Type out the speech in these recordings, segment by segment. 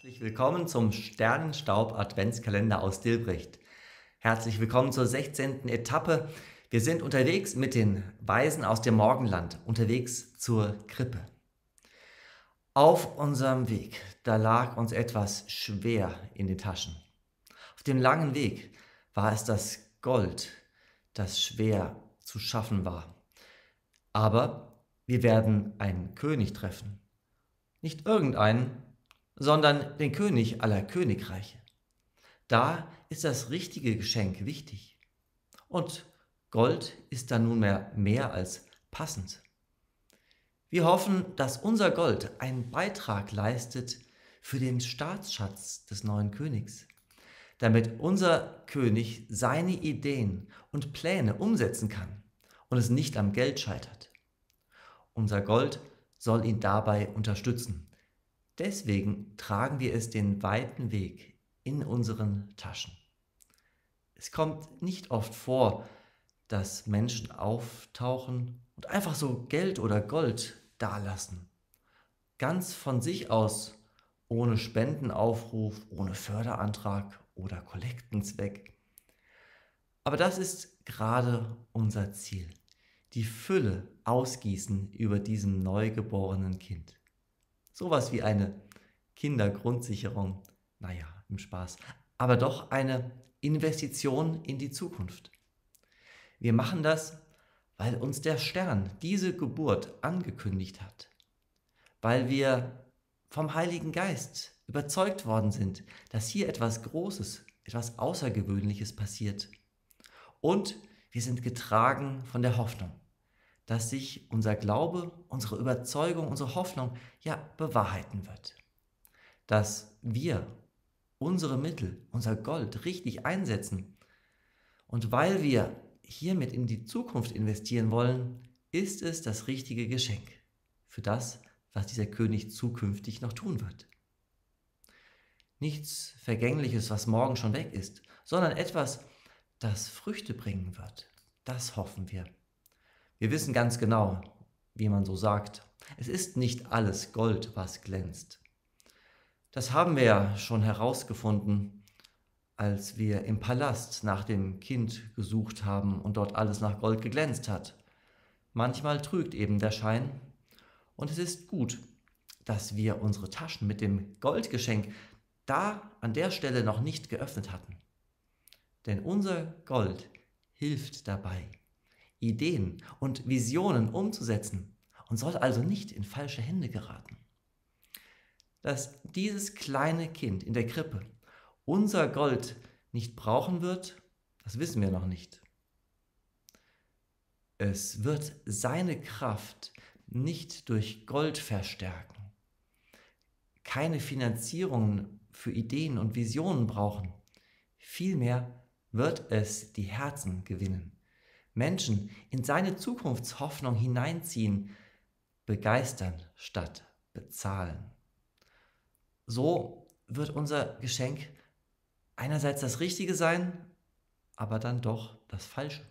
Herzlich willkommen zum Sternenstaub Adventskalender aus Dilbricht. Herzlich willkommen zur 16. Etappe. Wir sind unterwegs mit den Weisen aus dem Morgenland, unterwegs zur Krippe. Auf unserem Weg, da lag uns etwas schwer in den Taschen. Auf dem langen Weg war es das Gold, das schwer zu schaffen war. Aber wir werden einen König treffen. Nicht irgendeinen, sondern den König aller Königreiche. Da ist das richtige Geschenk wichtig. Und Gold ist dann nunmehr mehr als passend. Wir hoffen, dass unser Gold einen Beitrag leistet für den Staatsschatz des neuen Königs, damit unser König seine Ideen und Pläne umsetzen kann und es nicht am Geld scheitert. Unser Gold soll ihn dabei unterstützen. Deswegen tragen wir es den weiten Weg in unseren Taschen. Es kommt nicht oft vor, dass Menschen auftauchen und einfach so Geld oder Gold dalassen. Ganz von sich aus, ohne Spendenaufruf, ohne Förderantrag oder Kollektenzweck. Aber das ist gerade unser Ziel. Die Fülle ausgießen über diesem neugeborenen Kind. Sowas wie eine Kindergrundsicherung, naja, im Spaß, aber doch eine Investition in die Zukunft. Wir machen das, weil uns der Stern diese Geburt angekündigt hat, weil wir vom Heiligen Geist überzeugt worden sind, dass hier etwas Großes, etwas Außergewöhnliches passiert. Und wir sind getragen von der Hoffnung dass sich unser Glaube, unsere Überzeugung, unsere Hoffnung ja bewahrheiten wird. Dass wir unsere Mittel, unser Gold richtig einsetzen. Und weil wir hiermit in die Zukunft investieren wollen, ist es das richtige Geschenk für das, was dieser König zukünftig noch tun wird. Nichts Vergängliches, was morgen schon weg ist, sondern etwas, das Früchte bringen wird. Das hoffen wir. Wir wissen ganz genau, wie man so sagt, es ist nicht alles Gold, was glänzt. Das haben wir ja schon herausgefunden, als wir im Palast nach dem Kind gesucht haben und dort alles nach Gold geglänzt hat. Manchmal trügt eben der Schein und es ist gut, dass wir unsere Taschen mit dem Goldgeschenk da an der Stelle noch nicht geöffnet hatten. Denn unser Gold hilft dabei, Ideen und Visionen umzusetzen und soll also nicht in falsche Hände geraten. Dass dieses kleine Kind in der Krippe unser Gold nicht brauchen wird, das wissen wir noch nicht. Es wird seine Kraft nicht durch Gold verstärken, keine Finanzierungen für Ideen und Visionen brauchen. Vielmehr wird es die Herzen gewinnen. Menschen in seine Zukunftshoffnung hineinziehen, begeistern statt bezahlen. So wird unser Geschenk einerseits das Richtige sein, aber dann doch das Falsche.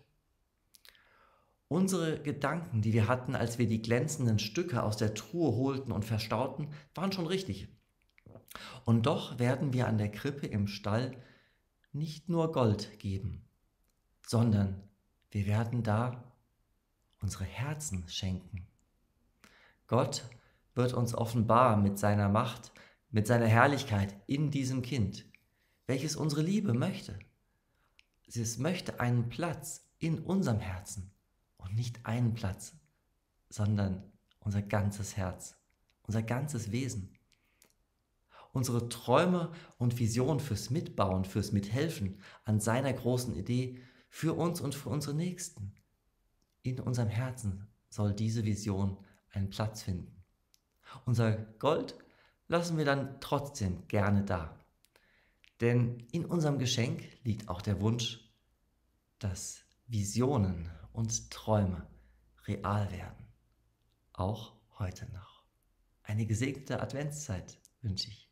Unsere Gedanken, die wir hatten, als wir die glänzenden Stücke aus der Truhe holten und verstauten, waren schon richtig. Und doch werden wir an der Krippe im Stall nicht nur Gold geben, sondern wir werden da unsere Herzen schenken. Gott wird uns offenbar mit seiner Macht, mit seiner Herrlichkeit in diesem Kind, welches unsere Liebe möchte. Es möchte einen Platz in unserem Herzen und nicht einen Platz, sondern unser ganzes Herz, unser ganzes Wesen. Unsere Träume und Visionen fürs Mitbauen, fürs Mithelfen an seiner großen Idee für uns und für unsere Nächsten. In unserem Herzen soll diese Vision einen Platz finden. Unser Gold lassen wir dann trotzdem gerne da. Denn in unserem Geschenk liegt auch der Wunsch, dass Visionen und Träume real werden. Auch heute noch. Eine gesegnete Adventszeit wünsche ich.